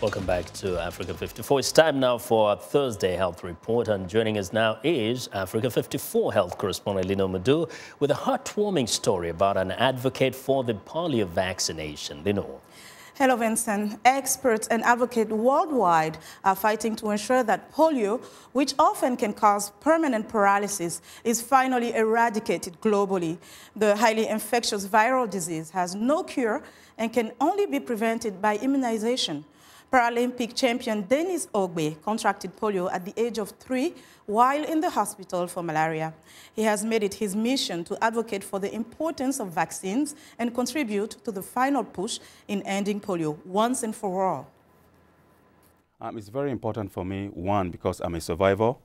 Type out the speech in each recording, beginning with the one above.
Welcome back to Africa 54. It's time now for Thursday Health Report, and joining us now is Africa 54 health correspondent Linord Moudou with a heartwarming story about an advocate for the polio vaccination. Linord. Hello, Vincent. Experts and advocates worldwide are fighting to ensure that polio, which often can cause permanent paralysis, is finally eradicated globally. The highly infectious viral disease has no cure and can only be prevented by immunization. Paralympic champion Denis Ogbe contracted polio at the age of three while in the hospital for malaria. He has made it his mission to advocate for the importance of vaccines and contribute to the final push in ending polio once and for all. Um, it's very important for me, one, because I'm a survivor,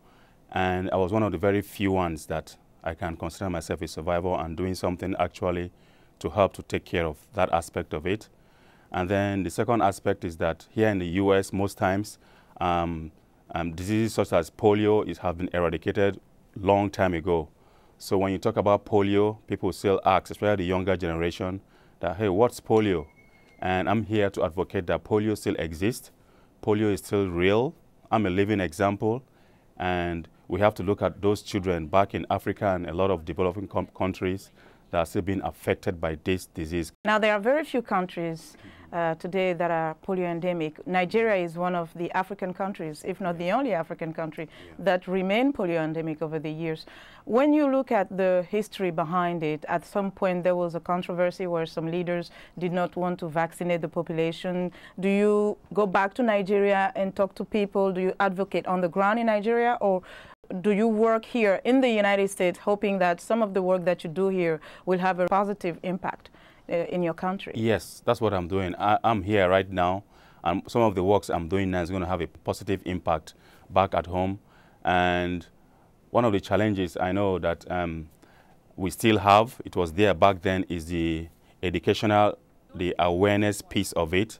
and I was one of the very few ones that I can consider myself a survivor and doing something actually to help to take care of that aspect of it. And then the second aspect is that here in the U.S., most times, um, um, diseases such as polio is, have been eradicated long time ago. So when you talk about polio, people still ask, especially the younger generation, that, hey, what's polio? And I'm here to advocate that polio still exists. Polio is still real. I'm a living example. And we have to look at those children back in Africa and a lot of developing countries that are still being affected by this disease. Now, there are very few countries uh, today that are polio endemic. Nigeria is one of the African countries, if not the only African country, yeah. that remain polio endemic over the years. When you look at the history behind it, at some point there was a controversy where some leaders did not want to vaccinate the population. Do you go back to Nigeria and talk to people? Do you advocate on the ground in Nigeria or do you work here in the United States hoping that some of the work that you do here will have a positive impact in your country? Yes, that's what I'm doing. I, am here right now, and some of the works I'm doing now is going to have a positive impact back at home. And one of the challenges I know that um, we still have, it was there back then, is the educational, the awareness piece of it.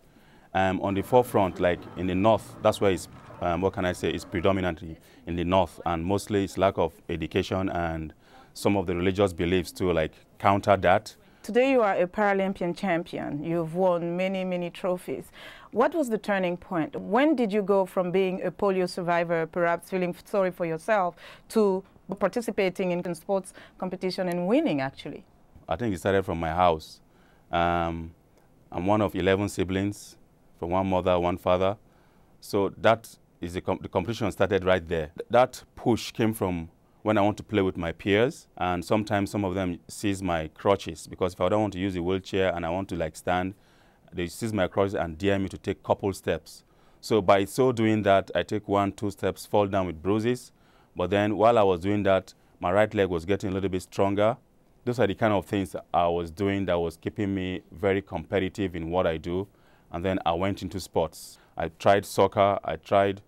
Um, on the forefront, like in the north, that's where it's, um, what can I say, it's predominantly in the north, and mostly it's lack of education and some of the religious beliefs to like counter that. Today you are a Paralympian champion. You've won many, many trophies. What was the turning point? When did you go from being a polio survivor, perhaps feeling sorry for yourself, to participating in sports competition and winning, actually? I think it started from my house. Um, I'm one of 11 siblings, from one mother, one father. So that is the, com the competition started right there. That push came from when I want to play with my peers. And sometimes some of them seize my crutches because if I don't want to use a wheelchair and I want to like stand, they seize my crutches and dare me to take couple steps. So by so doing that, I take one, two steps, fall down with bruises. But then while I was doing that, my right leg was getting a little bit stronger. Those are the kind of things I was doing that was keeping me very competitive in what I do. And then I went into sports. I tried soccer. I tried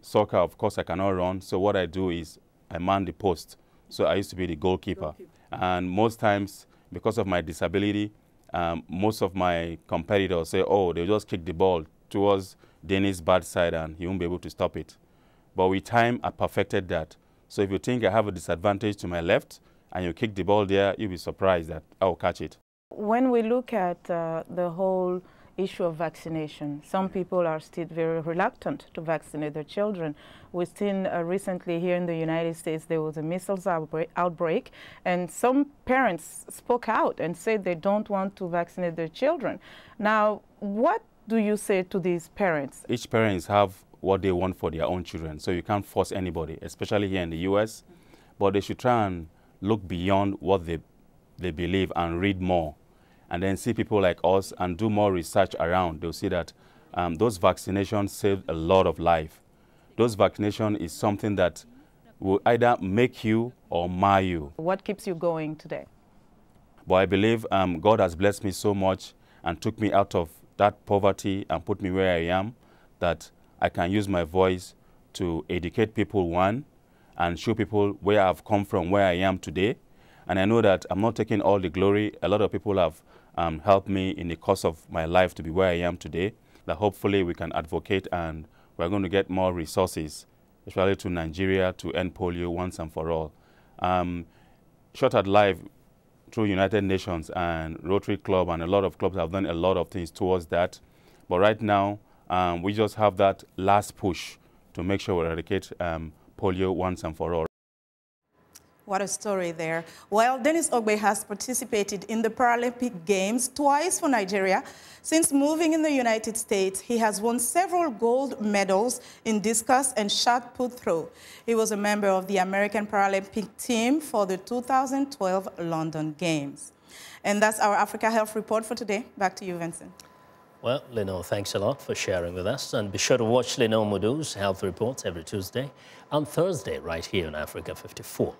soccer. Of course, I cannot run. So what I do is I man the post. So I used to be the goalkeeper. goalkeeper. And most times, because of my disability, um, most of my competitors say, oh, they'll just kick the ball towards Denis' bad side and he won't be able to stop it. But with time, I perfected that. So if you think I have a disadvantage to my left and you kick the ball there, you'll be surprised that I'll catch it. When we look at uh, the whole issue of vaccination. Some people are still very reluctant to vaccinate their children. We've seen uh, recently here in the United States there was a measles outbreak, outbreak, and some parents spoke out and said they don't want to vaccinate their children. Now, what do you say to these parents? Each parents have what they want for their own children, so you can't force anybody, especially here in the U.S., but they should try and look beyond what they, they believe and read more and then see people like us and do more research around, they'll see that um, those vaccinations saved a lot of life. Those vaccination is something that will either make you or mar you. What keeps you going today? But I believe um, God has blessed me so much and took me out of that poverty and put me where I am that I can use my voice to educate people, one, and show people where I've come from, where I am today. And I know that I'm not taking all the glory. A lot of people have um, helped me in the course of my life to be where I am today, that hopefully we can advocate and we're going to get more resources, especially to Nigeria, to end polio once and for all. Um, Shot at Life through United Nations and Rotary Club and a lot of clubs have done a lot of things towards that. But right now, Um, we just have that last push to make sure we eradicate um, polio once and for all. What a story there. While Denis Ogbe has participated in the Paralympic Games twice for Nigeria, since moving in the United States, he has won several gold medals in discus and shot put throw. He was a member of the American Paralympic team for the 2012 London Games. And that's our Africa Health Report for today. Back to you, Vincent. Well, Linord, thanks a lot for sharing with us. And be sure to watch Linord Moudou's Health Reports every Tuesday and Thursday right here on Africa 54.